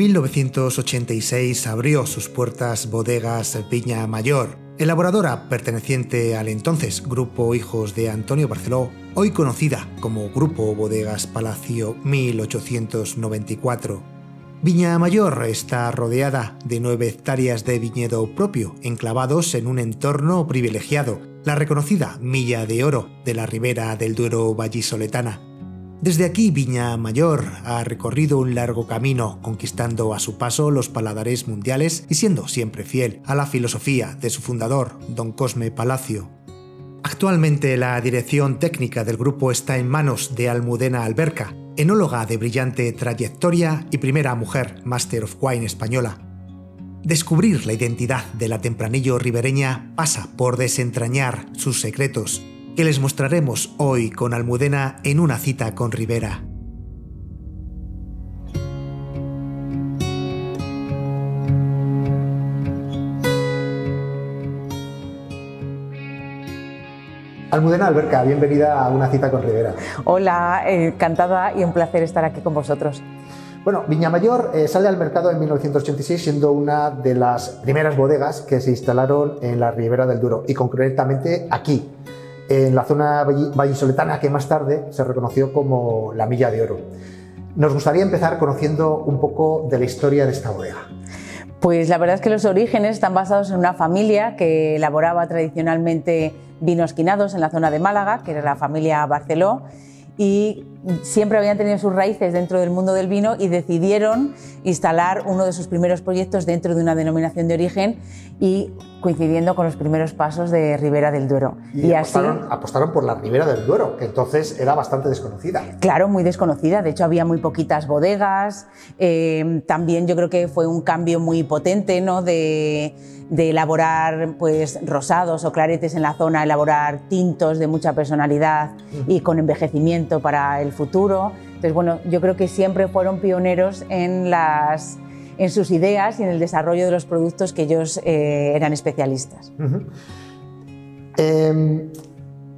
En 1986 abrió sus puertas Bodegas Viña Mayor, elaboradora perteneciente al entonces Grupo Hijos de Antonio Barceló, hoy conocida como Grupo Bodegas Palacio 1894. Viña Mayor está rodeada de nueve hectáreas de viñedo propio, enclavados en un entorno privilegiado, la reconocida Milla de Oro de la ribera del Duero vallisoletana. Desde aquí Viña Mayor ha recorrido un largo camino, conquistando a su paso los paladares mundiales y siendo siempre fiel a la filosofía de su fundador, don Cosme Palacio. Actualmente la dirección técnica del grupo está en manos de Almudena Alberca, enóloga de brillante trayectoria y primera mujer Master of Wine española. Descubrir la identidad de la tempranillo ribereña pasa por desentrañar sus secretos, que les mostraremos hoy con Almudena en una cita con Rivera. Almudena Alberca, bienvenida a una cita con Rivera. Hola, encantada y un placer estar aquí con vosotros. Bueno, Viña Mayor eh, sale al mercado en 1986 siendo una de las primeras bodegas que se instalaron en la Ribera del Duro y concretamente aquí, en la zona vallisoletana que más tarde se reconoció como la Milla de Oro. Nos gustaría empezar conociendo un poco de la historia de esta bodega. Pues la verdad es que los orígenes están basados en una familia que elaboraba tradicionalmente vinos quinados en la zona de Málaga, que era la familia Barceló, y siempre habían tenido sus raíces dentro del mundo del vino y decidieron instalar uno de sus primeros proyectos dentro de una denominación de origen y coincidiendo con los primeros pasos de Ribera del Duero. Y, apostaron, apostaron, por la Ribera del Duero, que entonces era bastante desconocida. Claro, muy desconocida. De hecho, había muy poquitas bodegas. Eh, también yo creo que fue un cambio muy potente ¿no? de, de elaborar pues, rosados o claretes en la zona, elaborar tintos de mucha personalidad y con envejecimiento para el futuro. Entonces, bueno, yo creo que siempre fueron pioneros en las en sus ideas y en el desarrollo de los productos que ellos eh, eran especialistas. eh,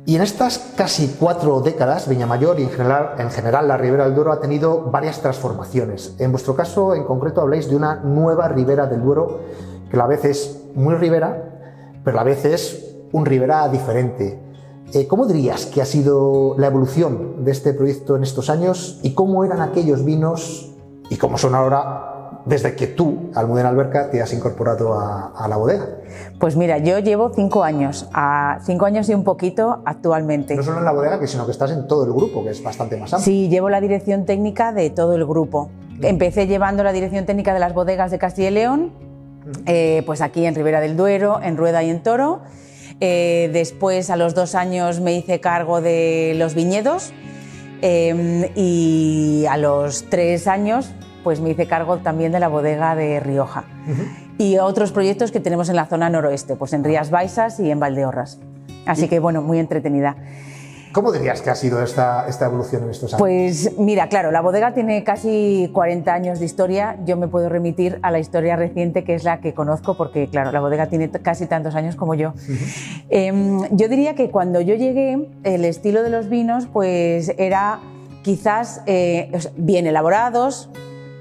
y en estas casi cuatro décadas, Viñamayor y en general, en general la Ribera del Duero ha tenido varias transformaciones. En vuestro caso, en concreto, habláis de una nueva Ribera del Duero que a la vez es muy ribera, pero a la vez es un ribera diferente. Eh, ¿Cómo dirías que ha sido la evolución de este proyecto en estos años y cómo eran aquellos vinos y cómo son ahora desde que tú, Almudena Alberca, te has incorporado a, a, la bodega? Pues mira, yo llevo cinco años, a cinco años y un poquito actualmente. No solo en la bodega, sino que estás en todo el grupo, que es bastante más amplio. Sí, llevo la dirección técnica de todo el grupo. Empecé llevando la dirección técnica de las bodegas de Castilla y León, eh, pues aquí en Ribera del Duero, en Rueda y en Toro. Eh, después, a los dos años, me hice cargo de los viñedos eh, y a los tres años pues me hice cargo también de la bodega de Rioja. Uh -huh. Y otros proyectos que tenemos en la zona noroeste, pues en Rías Baixas y en Valdeorras. Así que bueno, muy entretenida. ¿Cómo dirías que ha sido esta, esta, evolución en estos años? Pues mira, claro, la bodega tiene casi 40 años de historia. Yo me puedo remitir a la historia reciente, que es la que conozco, porque claro, la bodega tiene casi tantos años como yo. Uh -huh. eh, yo diría que cuando yo llegué, el estilo de los vinos pues era quizás eh, bien elaborados,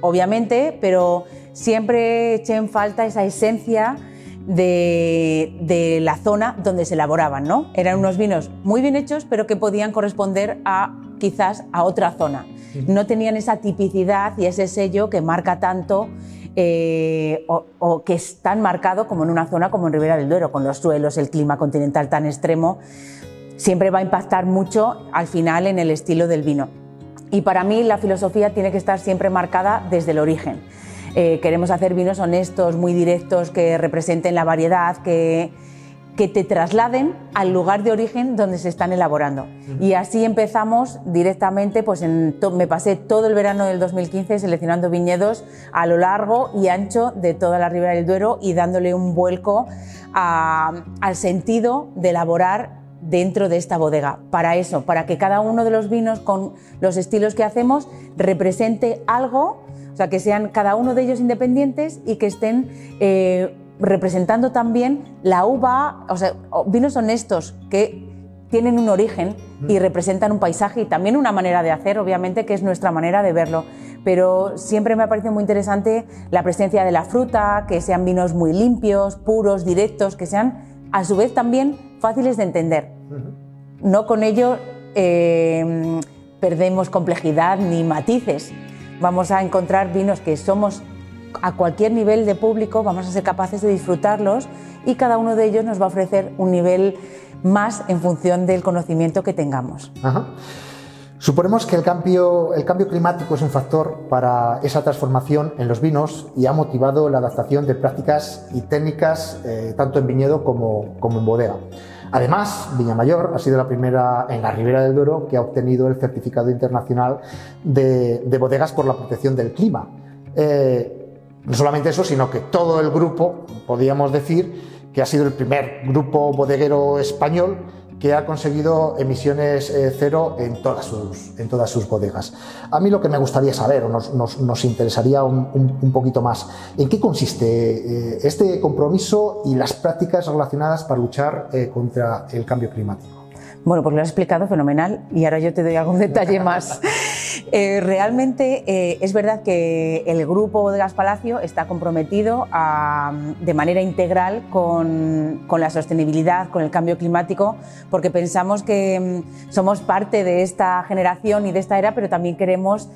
obviamente, pero siempre eché en falta esa esencia de, de, la zona donde se elaboraban, ¿no? Eran unos vinos muy bien hechos, pero que podían corresponder a quizás a otra zona. No tenían esa tipicidad y ese sello que marca tanto eh, o, o, que es tan marcado como en una zona como en Ribera del Duero, con los suelos, el clima continental tan extremo, siempre va a impactar mucho al final en el estilo del vino. Y para mí la filosofía tiene que estar siempre marcada desde el origen. Eh, queremos hacer vinos honestos, muy directos, que representen la variedad, que, que te trasladen al lugar de origen donde se están elaborando. Uh -huh. Y así empezamos directamente, pues en me pasé todo el verano del 2015 seleccionando viñedos a lo largo y ancho de toda la Ribera del Duero y dándole un vuelco a, al sentido de elaborar dentro de esta bodega. Para eso, para que cada uno de los vinos con los estilos que hacemos represente algo, sea, que sean cada uno de ellos independientes y que estén eh, representando también la uva, o sea, vinos honestos que tienen un origen y representan un paisaje y también una manera de hacer, obviamente, que es nuestra manera de verlo. pero siempre me ha parecido muy interesante la presencia de la fruta, que sean vinos muy limpios, puros, directos, que sean a su vez también fáciles de entender. No con ello eh, perdemos complejidad ni matices. Vamos a encontrar vinos que somos a cualquier nivel de público, vamos a ser capaces de disfrutarlos y cada uno de ellos nos va a ofrecer un nivel más en función del conocimiento que tengamos. Suponemos que el cambio, el cambio climático es un factor para esa transformación en los vinos y ha motivado la adaptación de prácticas y técnicas eh, tanto en viñedo como, como en bodega. Además, Viñamayor ha sido la primera en la Ribera del Duero que ha obtenido el certificado internacional de, bodegas por la protección del clima. Eh, no solamente eso, sino que todo el grupo, podríamos decir, que ha sido el primer grupo bodeguero español que ha conseguido emisiones eh, cero en todas, sus, en todas sus bodegas. A mí lo que me gustaría saber, o nos, interesaría un, poquito más, ¿en qué consiste eh, este compromiso y las prácticas relacionadas para luchar eh, contra el cambio climático? Bueno, pues lo has explicado fenomenal y ahora yo te doy algún detalle más. Eh, realmente eh, es verdad que el grupo Bodegas Palacio está comprometido de manera integral con, con, la sostenibilidad, con el cambio climático, porque pensamos que mm, somos parte de esta generación y de esta era, pero también queremos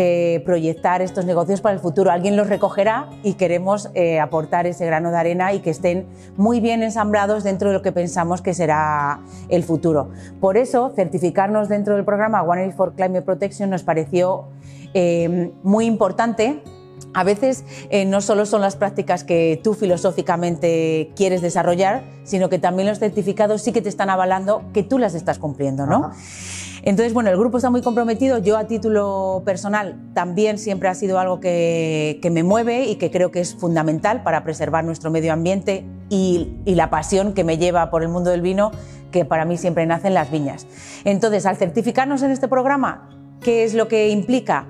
eh, proyectar estos negocios para el futuro. Alguien los recogerá y queremos eh, aportar ese grano de arena y que estén muy bien ensamblados dentro de lo que pensamos que será el futuro. Por eso, certificarnos dentro del programa One for Climate Protection nos pareció eh, muy importante a veces no solo son las prácticas que tú filosóficamente quieres desarrollar, sino que también los certificados sí que te están avalando que tú las estás cumpliendo, ¿no? Entonces, bueno, el grupo está muy comprometido. Yo a título personal también siempre ha sido algo que, me mueve y que creo que es fundamental para preservar nuestro medio ambiente y, la pasión que me lleva por el mundo del vino, que para mí siempre nace en las viñas. Entonces, al certificarnos en este programa, ¿qué es lo que implica?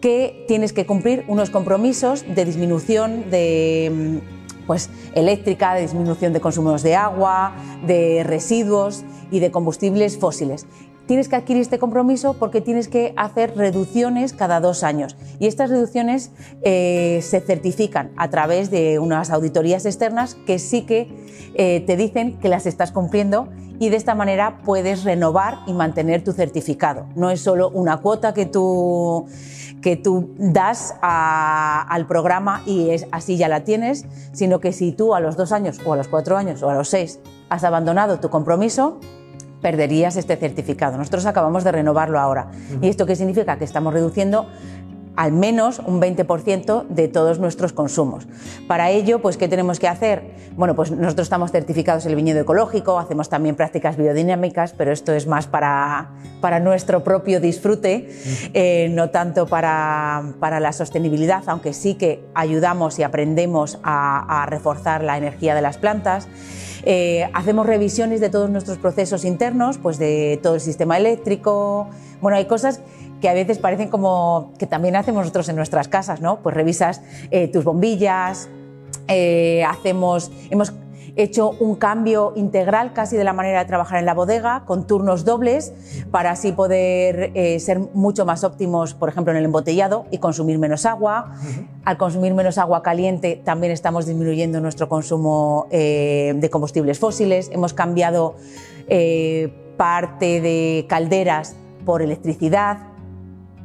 Que tienes que cumplir unos compromisos de disminución de pues, eléctrica, de disminución de consumos de agua, de residuos y de combustibles fósiles tienes que adquirir este compromiso porque tienes que hacer reducciones cada dos años. Y estas reducciones eh, se certifican a través de unas auditorías externas que sí que eh, te dicen que las estás cumpliendo y de esta manera puedes renovar y mantener tu certificado. No es solo una cuota que tú que tú das al programa y es, así ya la tienes, sino que si tú a los dos años o a los cuatro años o a los seis has abandonado tu compromiso, perderías este certificado. Nosotros acabamos de renovarlo ahora. ¿Y esto qué significa? Que estamos reduciendo al menos un 20% de todos nuestros consumos. Para ello, pues, ¿qué tenemos que hacer? Bueno, pues nosotros estamos certificados en el viñedo ecológico, hacemos también prácticas biodinámicas, pero esto es más para, para nuestro propio disfrute, eh, no tanto para, para, la sostenibilidad, aunque sí que ayudamos y aprendemos a, a reforzar la energía de las plantas. Eh, hacemos revisiones de todos nuestros procesos internos, pues de todo el sistema eléctrico. Bueno, hay cosas que a veces parecen como que también hacemos nosotros en nuestras casas, ¿no? Pues revisas eh, tus bombillas, eh, hacemos, hemos hecho un cambio integral casi de la manera de trabajar en la bodega, con turnos dobles, para así poder eh, ser mucho más óptimos, por ejemplo, en el embotellado y consumir menos agua. Al consumir menos agua caliente también estamos disminuyendo nuestro consumo eh, de combustibles fósiles. Hemos cambiado eh, parte de calderas por electricidad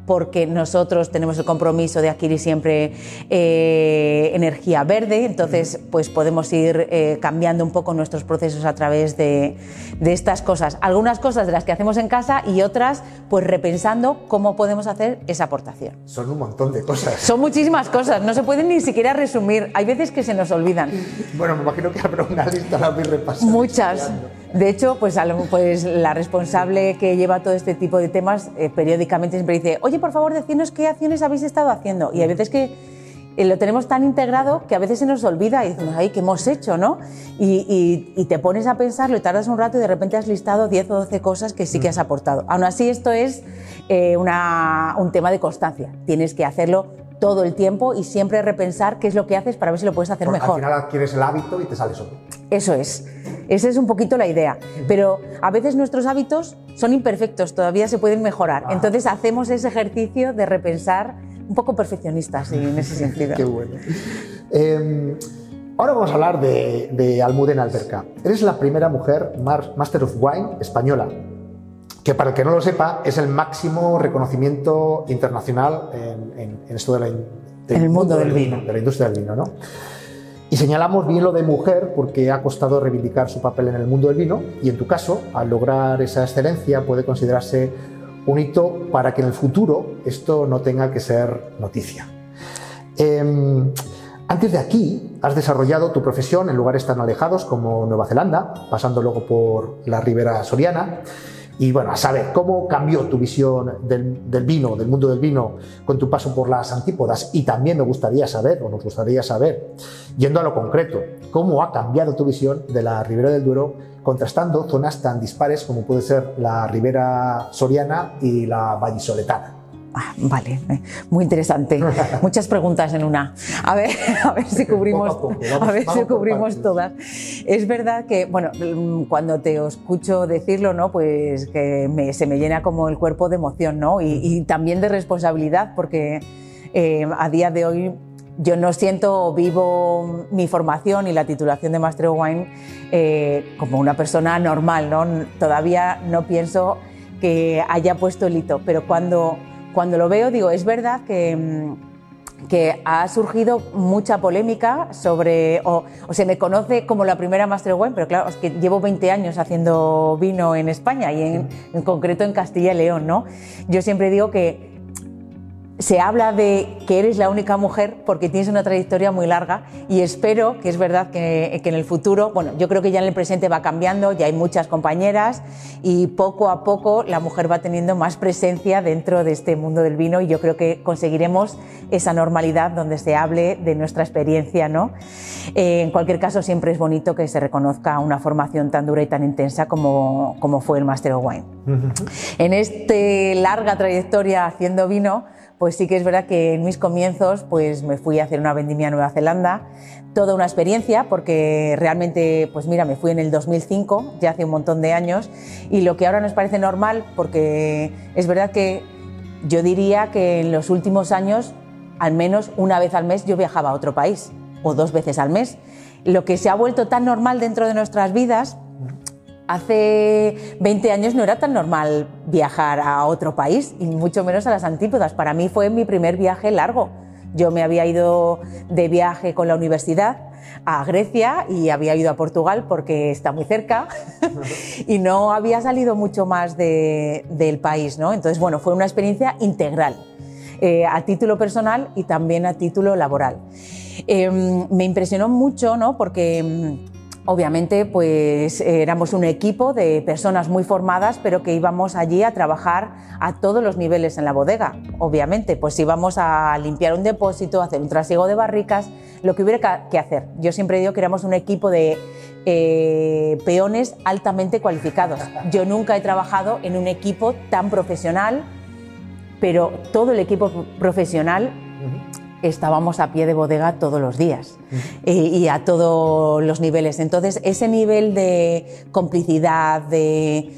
porque nosotros tenemos el compromiso de adquirir siempre eh, energía verde, entonces pues podemos ir eh, cambiando un poco nuestros procesos a través de, estas cosas. Algunas cosas de las que hacemos en casa y otras pues repensando cómo podemos hacer esa aportación. Son un montón de cosas. Son muchísimas cosas, no se pueden ni siquiera resumir, hay veces que se nos olvidan. Bueno, me imagino que habrá una lista la voy repasando. Muchas. De hecho, pues, pues, la responsable que lleva todo este tipo de temas eh, periódicamente siempre dice, oye, por favor, decidnos qué acciones habéis estado haciendo. Y a veces que eh, lo tenemos tan integrado que a veces se nos olvida y decimos, ay, ¿qué hemos hecho? ¿no? Y, te pones a pensarlo y tardas un rato y de repente has listado 10 o 12 cosas que sí que has aportado. Aún así, esto es eh, un tema de constancia. Tienes que hacerlo todo el tiempo y siempre repensar qué es lo que haces para ver si lo puedes hacer mejor. Al final adquieres el hábito y te sales otro. Eso es. Esa es un poquito la idea. Pero a veces nuestros hábitos son imperfectos, todavía se pueden mejorar. Entonces hacemos ese ejercicio de repensar un poco perfeccionista, sí, en ese sentido. Qué bueno. Em, ahora vamos a hablar de, de Almudena Alberca. Eres la primera mujer Master of Wine española, que para el que no lo sepa es el máximo reconocimiento internacional en, esto de el mundo, del, vino, de la industria del vino, ¿no? Y señalamos bien lo de mujer porque ha costado reivindicar su papel en el mundo del vino y en tu caso, al lograr esa excelencia, puede considerarse un hito para que en el futuro esto no tenga que ser noticia. Em, antes de aquí, has desarrollado tu profesión en lugares tan alejados como Nueva Zelanda, pasando luego por la Ribera Soriana y bueno, a saber, ¿cómo cambió tu visión del, vino, del mundo del vino, con tu paso por las antípodas? Y también me gustaría saber, o nos gustaría saber, yendo a lo concreto, ¿cómo ha cambiado tu visión de la Ribera del Duero, contrastando zonas tan dispares como puede ser la Ribera Soriana y la Vallisoletana? Ah, vale, eh, muy interesante. Muchas preguntas en una. A ver, a ver si cubrimos, a ver si cubrimos todas. Es verdad que, bueno, mm, cuando te escucho decirlo, ¿no? Pues que se me llena como el cuerpo de emoción, ¿no? Y, también de responsabilidad, porque eh, a día de hoy yo no siento vivo mi formación y la titulación de Master of Wine eh, como una persona normal, ¿no? Todavía no pienso que haya puesto el hito, pero cuando cuando lo veo digo, es verdad que, mm, que ha surgido mucha polémica sobre, o, se me conoce como la primera Master Wine, pero claro, es que llevo 20 años haciendo vino en España y en, en concreto en Castilla y León, ¿no? Yo siempre digo que se habla de que eres la única mujer porque tienes una trayectoria muy larga y espero que es verdad que, en el futuro, bueno, yo creo que ya en el presente va cambiando, ya hay muchas compañeras y poco a poco la mujer va teniendo más presencia dentro de este mundo del vino y yo creo que conseguiremos esa normalidad donde se hable de nuestra experiencia, ¿no? Eh, en cualquier caso, siempre es bonito que se reconozca una formación tan dura y tan intensa como, como fue el Master of Wine. En esta larga trayectoria haciendo vino, pues sí que es verdad que en mis comienzos pues me fui a hacer una vendimia a Nueva Zelanda, toda una experiencia porque realmente, pues mira, me fui en el 2005, ya hace un montón de años, y lo que ahora nos parece normal, porque es verdad que yo diría que en los últimos años, al menos una vez al mes yo viajaba a otro país, o dos veces al mes. Lo que se ha vuelto tan normal dentro de nuestras vidas, Hace 20 años no era tan normal viajar a otro país, y mucho menos a las antípodas. Para mí fue mi primer viaje largo. Yo me había ido de viaje con la universidad a Grecia y había ido a Portugal porque está muy cerca y no había salido mucho más del país. ¿no? Entonces, bueno, fue una experiencia integral, eh, a título personal y también a título laboral. Em, me impresionó mucho ¿no? porque em, Obviamente, pues éramos un equipo de personas muy formadas, pero que íbamos allí a trabajar a todos los niveles en la bodega. Obviamente, pues íbamos a limpiar un depósito, hacer un trasiego de barricas, lo que hubiera que hacer. Yo siempre digo que éramos un equipo de eh, peones altamente cualificados. Yo nunca he trabajado en un equipo tan profesional, pero todo el equipo profesional estábamos a pie de bodega todos los días eh, y a todos los niveles. Entonces, ese nivel de complicidad, de,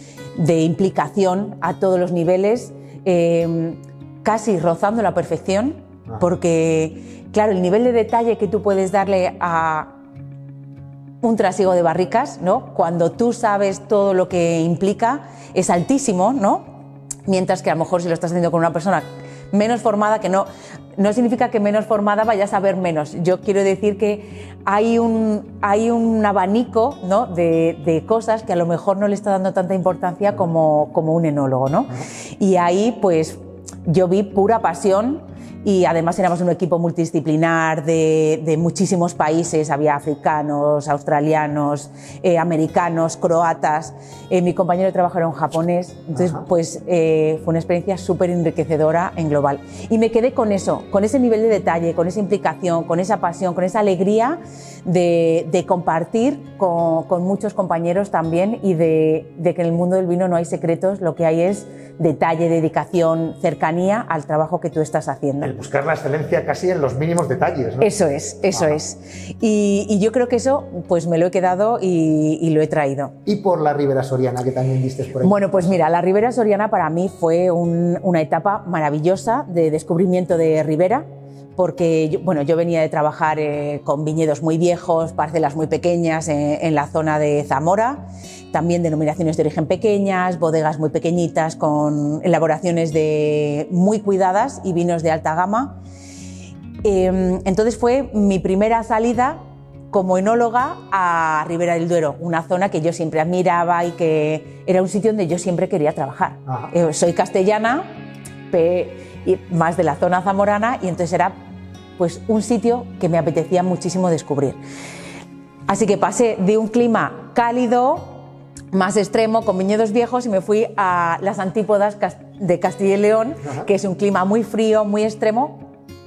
implicación a todos los niveles, em, casi rozando la perfección, porque, claro, el nivel de detalle que tú puedes darle a un trasiego de barricas, ¿no? cuando tú sabes todo lo que implica, es altísimo, ¿no? mientras que a lo mejor si lo estás haciendo con una persona menos formada, que no, no significa que menos formada vayas a ver menos. Yo quiero decir que hay un, hay un abanico ¿no? de, de, cosas que a lo mejor no le está dando tanta importancia como, como un enólogo. ¿no? Y ahí pues yo vi pura pasión y además éramos un equipo multidisciplinar de, muchísimos países, había africanos, australianos, eh, americanos, croatas, eh, mi compañero de trabajo era un japonés, entonces pues eh, fue una experiencia súper enriquecedora en global. Y me quedé con eso, con ese nivel de detalle, con esa implicación, con esa pasión, con esa alegría de, compartir con, muchos compañeros también y de, de que en el mundo del vino no hay secretos, lo que hay es detalle, dedicación, cercanía al trabajo que tú estás haciendo. El buscar la excelencia casi en los mínimos detalles. ¿no? Eso es, eso es. Y, yo creo que eso pues me lo he quedado y, lo he traído. ¿Y por la Ribera Soriana que también diste por ahí? Bueno, pues mira, la Ribera Soriana para mí fue una etapa maravillosa de descubrimiento de Ribera porque yo, bueno, yo venía de trabajar eh, con viñedos muy viejos, parcelas muy pequeñas eh, en la zona de Zamora, también denominaciones de origen pequeñas, bodegas muy pequeñitas con elaboraciones de muy cuidadas y vinos de alta gama. Em, entonces fue mi primera salida como enóloga a Ribera del Duero, una zona que yo siempre admiraba y que era un sitio donde yo siempre quería trabajar. Eh, soy castellana, más de la zona zamorana, y entonces era pues un sitio que me apetecía muchísimo descubrir. Así que pasé de un clima cálido, más extremo, con viñedos viejos, y me fui a las antípodas de Castilla y León, que es un clima muy frío, muy extremo.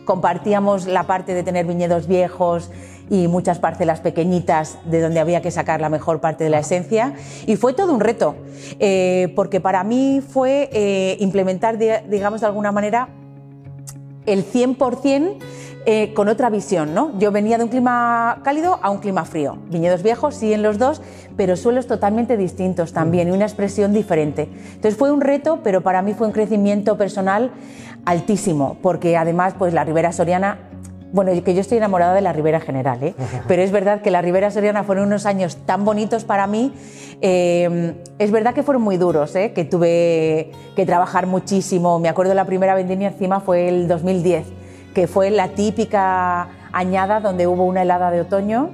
Compartíamos la parte de tener viñedos viejos y muchas parcelas pequeñitas de donde había que sacar la mejor parte de la esencia. Y fue todo un reto, eh, porque para mí fue eh, implementar, digamos de alguna manera, el 100% eh, con otra visión. ¿no? Yo venía de un clima cálido a un clima frío. Viñedos viejos, sí, en los dos, pero suelos totalmente distintos también y una expresión diferente. Entonces fue un reto, pero para mí fue un crecimiento personal altísimo, porque además pues la Ribera Soriana bueno, que yo estoy enamorada de la Ribera General, ¿eh? pero es verdad que la Ribera Soriana fueron unos años tan bonitos para mí. Eh, es verdad que fueron muy duros, ¿eh? que tuve que trabajar muchísimo. Me acuerdo la primera vendimia encima fue el 2010 que fue la típica añada donde hubo una helada de otoño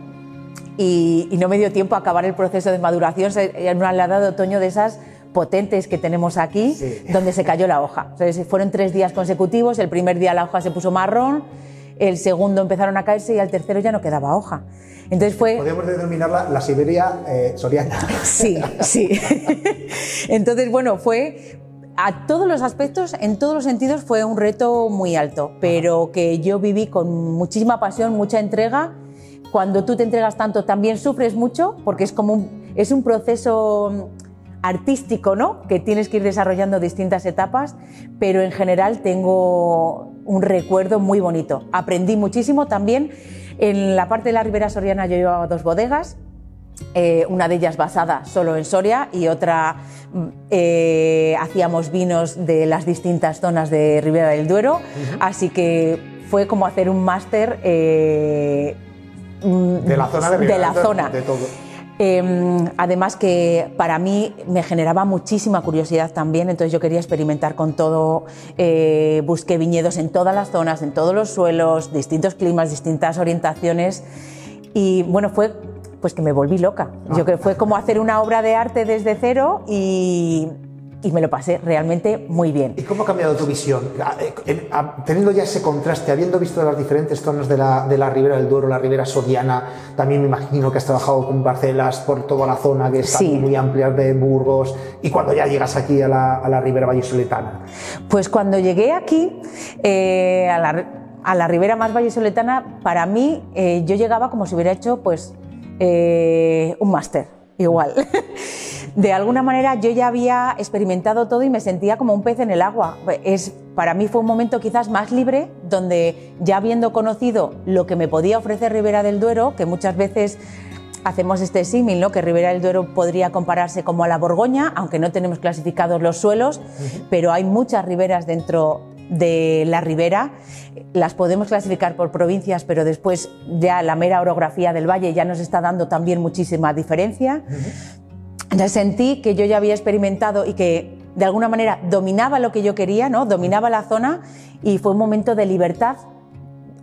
y, no me dio tiempo a acabar el proceso de maduración. Era una helada de otoño de esas potentes que tenemos aquí, donde se cayó la hoja. fueron tres días consecutivos, el primer día la hoja se puso marrón, el segundo empezaron a caerse y al tercero ya no quedaba hoja. Entonces fue... Podríamos denominarla la Siberia eh, soriana. Sí, sí. Entonces, bueno, fue a todos los aspectos, en todos los sentidos, fue un reto muy alto, pero que yo viví con muchísima pasión, mucha entrega. Cuando tú te entregas tanto, también sufres mucho, porque es como un, es un proceso artístico, ¿no? Que tienes que ir desarrollando distintas etapas, pero en general tengo un recuerdo muy bonito. Aprendí muchísimo también. En la parte de la Ribera Soriana yo llevaba dos bodegas, eh, una de ellas basada solo en Soria y otra mm, eh, hacíamos vinos de las distintas zonas de Ribera del Duero, así que fue como hacer un máster eh, mm, de la zona de, la zona. Em, además que para mí me generaba muchísima curiosidad también, entonces yo quería experimentar con todo, busqué viñedos en todas las zonas, en todos los suelos, distintos climas, distintas orientaciones. Y bueno, fue pues que me volví loca. Yo creo que fue como hacer una obra de arte desde cero y, y me lo pasé realmente muy bien. ¿Y cómo ha cambiado tu visión? Ah, eh, ah, teniendo ya ese contraste, habiendo visto las diferentes zonas de la, de la Ribera del Duero, la Ribera Soriana, también me imagino que has trabajado con parcelas por toda la zona que están muy amplias de Burgos, y cuando ya llegas aquí a la, a la Ribera Vallisoletana. Pues cuando llegué aquí, eh, a, la, a la Ribera más Vallisoletana, para mí eh, yo llegaba como si hubiera hecho pues eh, un máster, igual. de alguna manera yo ya había experimentado todo y me sentía como un pez en el agua. Es, para mí fue un momento quizás más libre, donde ya habiendo conocido lo que me podía ofrecer Ribera del Duero, que muchas veces hacemos este símil, ¿no? que Ribera del Duero podría compararse como a la Borgoña, aunque no tenemos clasificados los suelos, pero hay muchas riberas dentro de la ribera. Las podemos clasificar por provincias, pero después ya la mera orografía del valle ya nos está dando también muchísima diferencia. sentí que yo ya había experimentado y que de alguna manera dominaba lo que yo quería, ¿no? dominaba la zona y fue un momento de libertad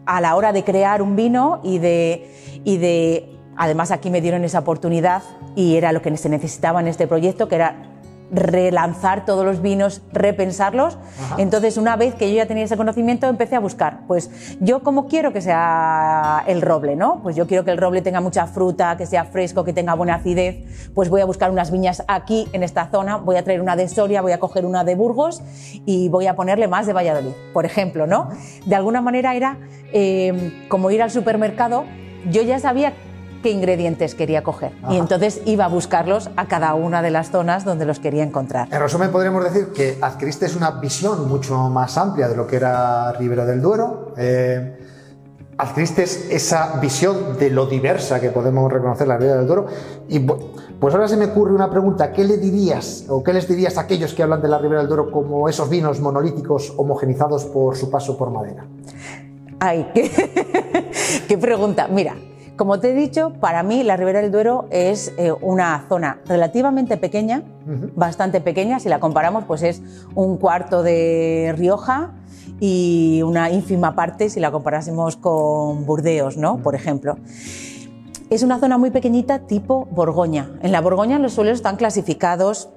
a la hora de crear un vino y de, y de... Además aquí me dieron esa oportunidad y era lo que se necesitaba en este proyecto, que era relanzar todos los vinos, repensarlos. Entonces, una vez que yo ya tenía ese conocimiento, empecé a buscar, pues yo como quiero que sea el roble, ¿no? Pues yo quiero que el roble tenga mucha fruta, que sea fresco, que tenga buena acidez, pues voy a buscar unas viñas aquí en esta zona, voy a traer una de Soria, voy a coger una de Burgos y voy a ponerle más de Valladolid, por ejemplo, ¿no? De alguna manera era eh, como ir al supermercado, yo ya sabía qué ingredientes quería coger. Y entonces iba a buscarlos a cada una de las zonas donde los quería encontrar. En resumen, podríamos decir que adquiriste una visión mucho más amplia de lo que era Ribera del Duero. Eh, adquiriste esa visión de lo diversa que podemos reconocer la Ribera del Duero. Y pues ahora se me ocurre una pregunta, ¿qué le dirías o qué les dirías a aquellos que hablan de la Ribera del Duero como esos vinos monolíticos homogenizados por su paso por madera? Ay, qué, qué pregunta. Mira, como te he dicho, para mí la Ribera del Duero es eh, una zona relativamente pequeña, bastante pequeña, si la comparamos pues es un cuarto de Rioja y una ínfima parte si la comparásemos con Burdeos, ¿no? Por ejemplo. Es una zona muy pequeñita tipo Borgoña. En la Borgoña los suelos están clasificados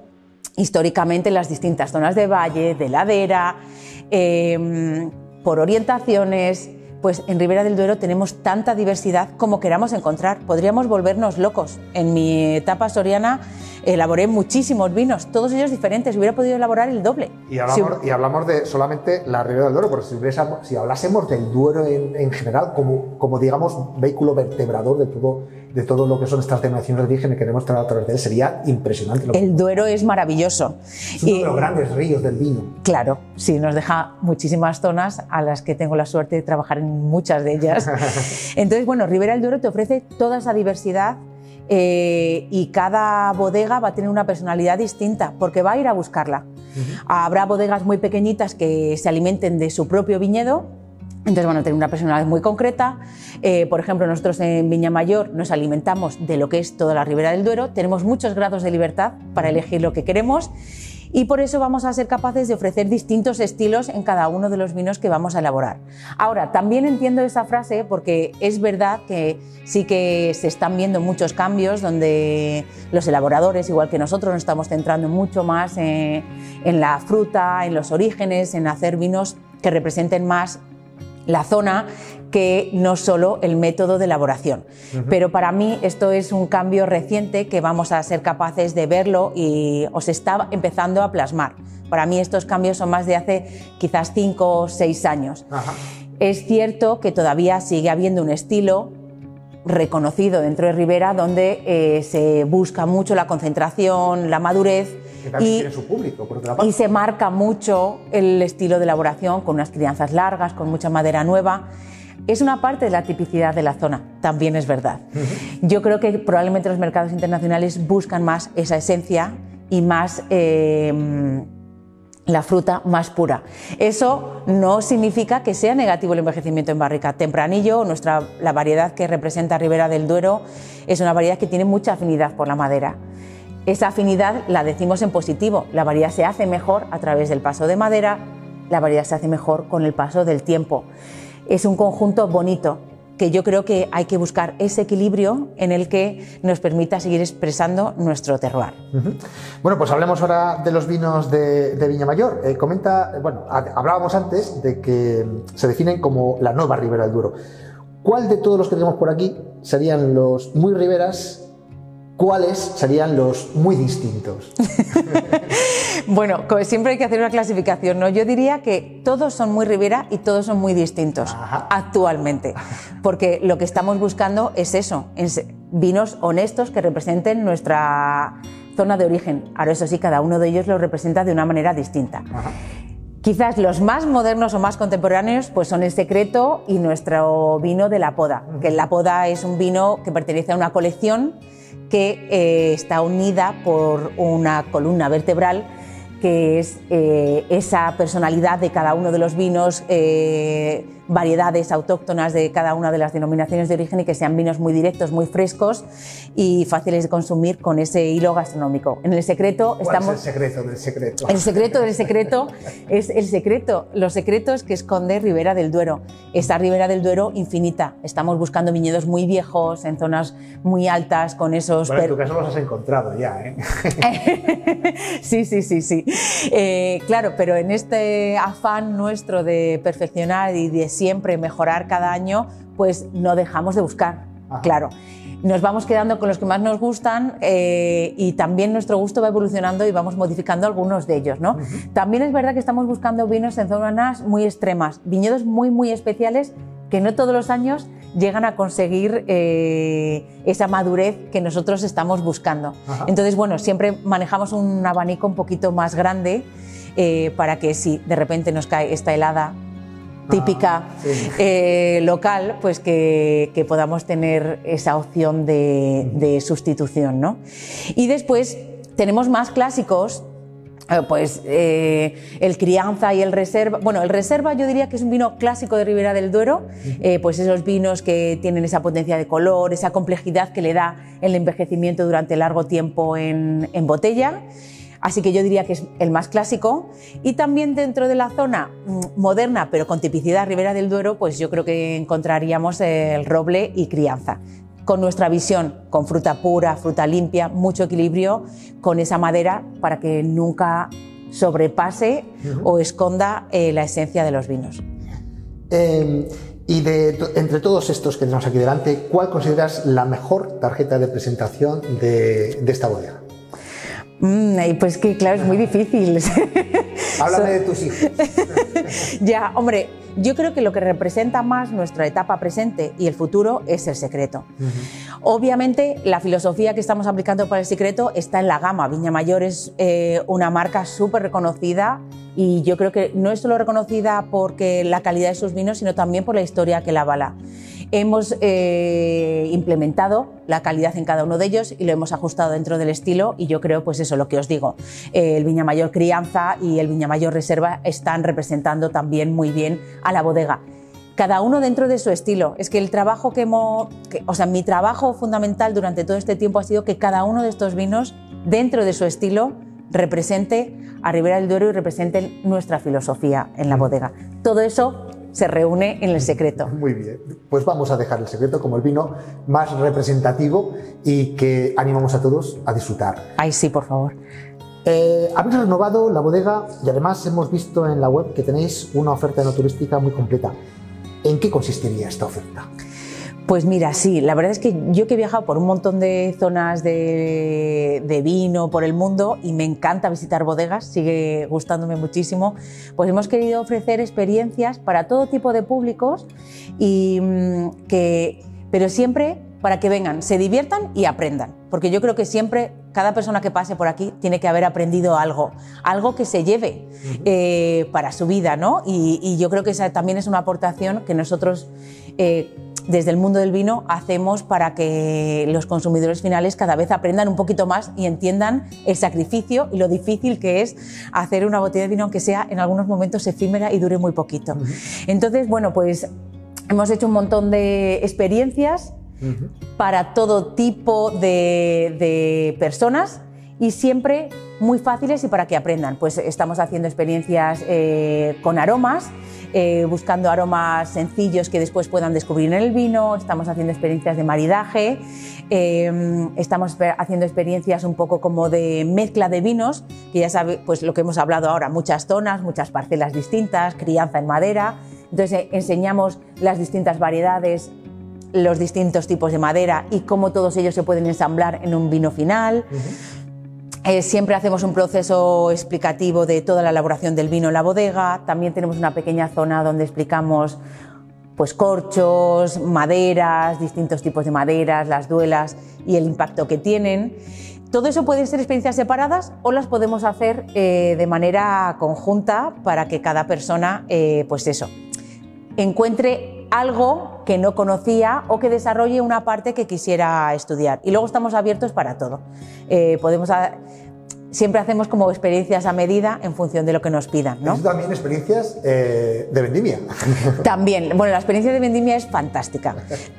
históricamente en las distintas zonas de valle, de ladera, em, por orientaciones, pues en Ribera del Duero tenemos tanta diversidad como queramos encontrar. Podríamos volvernos locos. En mi etapa soriana elaboré muchísimos vinos, todos ellos diferentes. Hubiera podido elaborar el doble. Y hablamos, y hablamos de solamente la Ribera del Duero, porque si, si hablásemos del Duero en, general como, como, digamos, vehículo vertebrador de todo de todo lo que son estas denominaciones de origen que queremos traer a través de él. Sería impresionante. el Duero es maravilloso. Es uno de los grandes ríos del vino. Claro, sí, nos deja muchísimas zonas a las que tengo la suerte de trabajar en muchas de ellas. Entonces, bueno, Ribera del Duero te ofrece toda esa diversidad eh, y cada bodega va a tener una personalidad distinta porque va a ir a buscarla. Habrá bodegas muy pequeñitas que se alimenten de su propio viñedo entonces, bueno, tener una personalidad muy concreta. Eh, por ejemplo, nosotros en Viña Mayor nos alimentamos de lo que es toda la Ribera del Duero. Tenemos muchos grados de libertad para elegir lo que queremos y por eso vamos a ser capaces de ofrecer distintos estilos en cada uno de los vinos que vamos a elaborar. Ahora, también entiendo esa frase porque es verdad que sí que se están viendo muchos cambios donde los elaboradores, igual que nosotros, nos estamos centrando mucho más en la fruta, en los orígenes, en hacer vinos que representen más la zona que no solo el método de elaboración. Pero para mí esto es un cambio reciente que vamos a ser capaces de verlo y os está empezando a plasmar. Para mí estos cambios son más de hace quizás cinco o seis años. Es cierto que todavía sigue habiendo un estilo reconocido dentro de Rivera donde eh, se busca mucho la concentración, la madurez y, su público, y se marca mucho el estilo de elaboración con unas crianzas largas, con mucha madera nueva. Es una parte de la tipicidad de la zona, también es verdad. Yo creo que probablemente los mercados internacionales buscan más esa esencia y más eh, la fruta más pura. Eso no significa que sea negativo el envejecimiento en barrica. Tempranillo, nuestra, la variedad que representa Ribera del Duero, es una variedad que tiene mucha afinidad por la madera. Esa afinidad la decimos en positivo. La variedad se hace mejor a través del paso de madera, la variedad se hace mejor con el paso del tiempo. Es un conjunto bonito que yo creo que hay que buscar ese equilibrio en el que nos permita seguir expresando nuestro terroir. Bueno, pues hablemos ahora de los vinos de, Viña Mayor. Eh, comenta, bueno, hablábamos antes de que se definen como la nueva Ribera del Duero. ¿Cuál de todos los que tenemos por aquí serían los muy riberas ¿cuáles serían los muy distintos? bueno, siempre hay que hacer una clasificación, ¿no? Yo diría que todos son muy Ribera y todos son muy distintos actualmente, porque lo que estamos buscando es eso, vinos honestos que representen nuestra zona de origen. Ahora eso sí, cada uno de ellos lo representa de una manera distinta. Quizás los más modernos o más contemporáneos pues son el secreto y nuestro vino de la poda, que la poda es un vino que pertenece a una colección que eh, está unida por una columna vertebral que es eh, esa personalidad de cada uno de los vinos, eh, variedades autóctonas de cada una de las denominaciones de origen y que sean vinos muy directos, muy frescos y fáciles de consumir con ese hilo gastronómico. En el secreto estamos... Es el secreto del secreto? El secreto del secreto es el secreto, los secretos que esconde Ribera del Duero. Esta Ribera del Duero infinita. Estamos buscando viñedos muy viejos, en zonas muy altas, con esos... Bueno, en tu caso los has encontrado ya, ¿eh? sí, sí, sí, sí. Eh, claro, pero en este afán nuestro de perfeccionar y de siempre mejorar cada año, pues no dejamos de buscar, claro. Nos vamos quedando con los que más nos gustan eh, y también nuestro gusto va evolucionando y vamos modificando algunos de ellos. ¿no? También es verdad que estamos buscando vinos en zonas muy extremas, viñedos muy, muy especiales que no todos los años llegan a conseguir eh, esa madurez que nosotros estamos buscando. Entonces, bueno, siempre manejamos un abanico un poquito más grande eh, para que si de repente nos cae esta helada típica ah, local, pues que, podamos tener esa opción de, de sustitución. ¿no? Y después tenemos más clásicos eh, pues eh, el crianza y el reserva. Bueno, el reserva yo diría que es un vino clásico de Ribera del Duero, eh, pues esos vinos que tienen esa potencia de color, esa complejidad que le da el envejecimiento durante largo tiempo en, en botella. Así que yo diría que es el más clásico. Y también dentro de la zona mm, moderna, pero con tipicidad Ribera del Duero, pues yo creo que encontraríamos el roble y crianza con nuestra visión, con fruta pura, fruta limpia, mucho equilibrio, con esa madera para que nunca sobrepase o esconda eh, la esencia de los vinos. Em, y de, entre todos estos que tenemos aquí delante, ¿cuál consideras la mejor tarjeta de presentación de, esta bodega? Mm, pues que claro, es muy difícil. Háblame de tus hijos. ya, hombre, yo creo que lo que representa más nuestra etapa presente y el futuro es el secreto. Obviamente, la filosofía que estamos aplicando para el secreto está en la gama. Viña Mayor es eh, una marca súper reconocida y yo creo que no es solo reconocida porque la calidad de sus vinos, sino también por la historia que la avala. Hemos eh, implementado la calidad en cada uno de ellos y lo hemos ajustado dentro del estilo y yo creo, pues eso, lo que os digo, el Viña Mayor Crianza y el Viña Mayor Reserva están representando también muy bien a la bodega cada uno dentro de su estilo. Es que el trabajo que hemos, o sea, mi trabajo fundamental durante todo este tiempo ha sido que cada uno de estos vinos, dentro de su estilo, represente a Ribera del Duero y represente nuestra filosofía en la bodega. Todo eso se reúne en el secreto. Muy bien, pues vamos a dejar el secreto como el vino más representativo y que animamos a todos a disfrutar. Ay, sí, por favor. Eh, habéis renovado la bodega y además hemos visto en la web que tenéis una oferta no turística muy completa. ¿En qué consistiría esta oferta? Pues mira, sí, la verdad es que yo que he viajado por un montón de zonas de, vino por el mundo y me encanta visitar bodegas, sigue gustándome muchísimo, pues hemos querido ofrecer experiencias para todo tipo de públicos y mm, que, pero siempre para que vengan, se diviertan y aprendan, porque yo creo que siempre cada persona que pase por aquí tiene que haber aprendido algo, algo que se lleve eh, para su vida, ¿no? Y, yo creo que esa también es una aportación que nosotros eh, desde el mundo del vino hacemos para que los consumidores finales cada vez aprendan un poquito más y entiendan el sacrificio y lo difícil que es hacer una botella de vino, aunque sea en algunos momentos efímera y dure muy poquito. Entonces, bueno, pues hemos hecho un montón de experiencias para todo tipo de personas y siempre muy fáciles y para que aprendan. Pues estamos haciendo experiencias eh, con aromas, eh, buscando aromas sencillos que después puedan descubrir en el vino, estamos haciendo experiencias de maridaje, eh, estamos haciendo experiencias un poco como de mezcla de vinos, que ya sabe, pues lo que hemos hablado ahora, muchas zonas, muchas parcelas distintas, crianza en madera. Entonces enseñamos las distintas variedades, los distintos tipos de madera y cómo todos ellos se pueden ensamblar en un vino final. Eh, siempre hacemos un proceso explicativo de toda la elaboración del vino en la bodega. También tenemos una pequeña zona donde explicamos pues corchos, maderas, distintos tipos de maderas, las duelas y el impacto que tienen. Todo eso puede ser experiencias separadas o las podemos hacer eh, de manera conjunta para que cada persona, eh, pues eso, encuentre algo que no conocía o que desarrolle una parte que quisiera estudiar. Y luego estamos abiertos para todo. Eh, podemos siempre hacemos como experiencias a medida en función de lo que nos pidan. ¿no? también experiencias eh, de vendimia. También, bueno, la experiencia de vendimia es fantástica,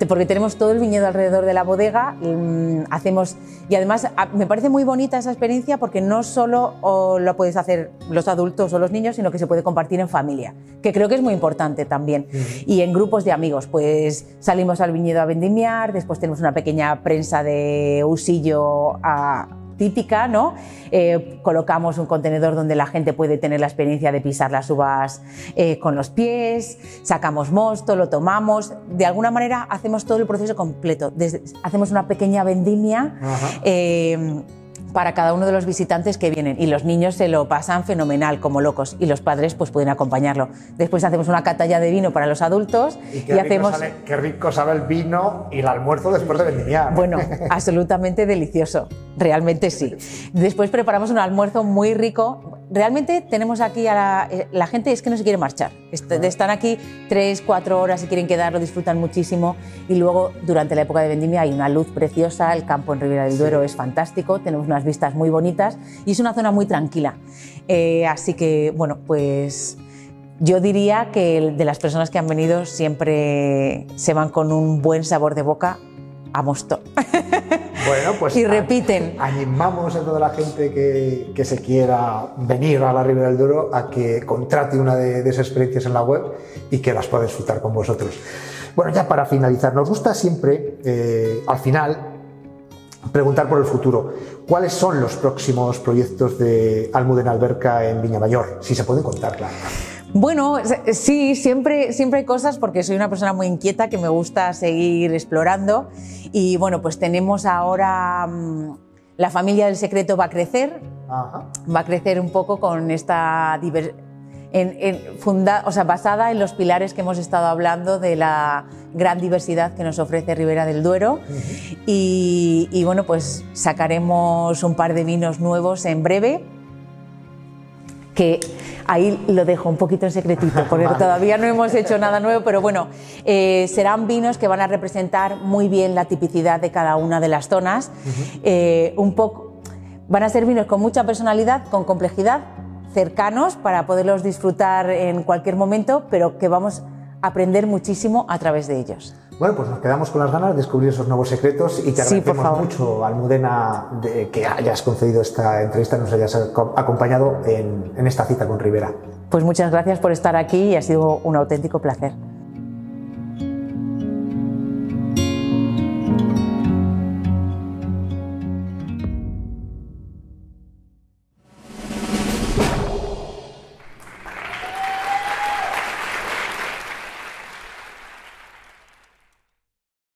porque tenemos todo el viñedo alrededor de la bodega, mm, hacemos, y además me parece muy bonita esa experiencia porque no solo lo puedes hacer los adultos o los niños, sino que se puede compartir en familia, que creo que es muy importante también. Y en grupos de amigos, pues salimos al viñedo a vendimiar, después tenemos una pequeña prensa de usillo a típica, ¿no? Eh, colocamos un contenedor donde la gente puede tener la experiencia de pisar las uvas eh, con los pies, sacamos mosto, lo tomamos, de alguna manera hacemos todo el proceso completo. hacemos una pequeña vendimia. Eh, para cada uno de los visitantes que vienen y los niños se lo pasan fenomenal como locos y los padres pues pueden acompañarlo. Después hacemos una catalla de vino para los adultos y, qué y rico hacemos sale- qué rico sabe el vino y el almuerzo después de vendimiar. bueno, absolutamente delicioso, realmente sí. Después preparamos un almuerzo muy rico. Realmente tenemos aquí a la, eh, la gente es que no se quiere marchar. Est- Están aquí tres, cuatro horas y quieren quedar, lo disfrutan muchísimo. Y luego durante la época de vendimia hay una luz preciosa, el campo en Ribera del Duero es fantástico, tenemos unas vistas muy bonitas y es una zona muy tranquila. Eh, así que bueno, pues yo diría que de las personas que han venido siempre se van con un buen sabor de boca a mosto. Bueno, pues Y repiten. Animamos a toda la gente que, que se quiera venir a la Ribera del Duero a que contrate una de, de esas experiencias en la web y que las pueda disfrutar con vosotros. Bueno, ya para finalizar, nos gusta siempre, eh, al final, preguntar por el futuro. ¿Cuáles son los próximos proyectos de Almudena Alberca en Viñamayor? Si se pueden contar, claro. Bueno, sí, siempre, siempre hay cosas porque soy una persona muy inquieta que me gusta seguir explorando. Y bueno, pues tenemos ahora mm, la familia del secreto va a crecer, Ajá. va a crecer un poco con esta diver- en, en funda- o sea, basada en los pilares que hemos estado hablando de la gran diversidad que nos ofrece Ribera del Duero. y, y bueno, pues sacaremos un par de vinos nuevos en breve que ahí lo dejo un poquito en secretito, porque Vale. todavía no hemos hecho nada nuevo, pero bueno, eh, serán vinos que van a representar muy bien la tipicidad de cada una de las zonas. Eh, un poco, van a ser vinos con mucha personalidad, con complejidad, cercanos para poderlos disfrutar en cualquier momento, pero que vamos a aprender muchísimo a través de ellos. Bueno, pues nos quedamos con las ganas de descubrir esos nuevos secretos y te Sí, agradecemos mucho, Almudena, de que hayas concedido esta entrevista, nos hayas aco- acompañado en, en esta cita con Rivera. Pues muchas gracias por estar aquí y ha sido un auténtico placer.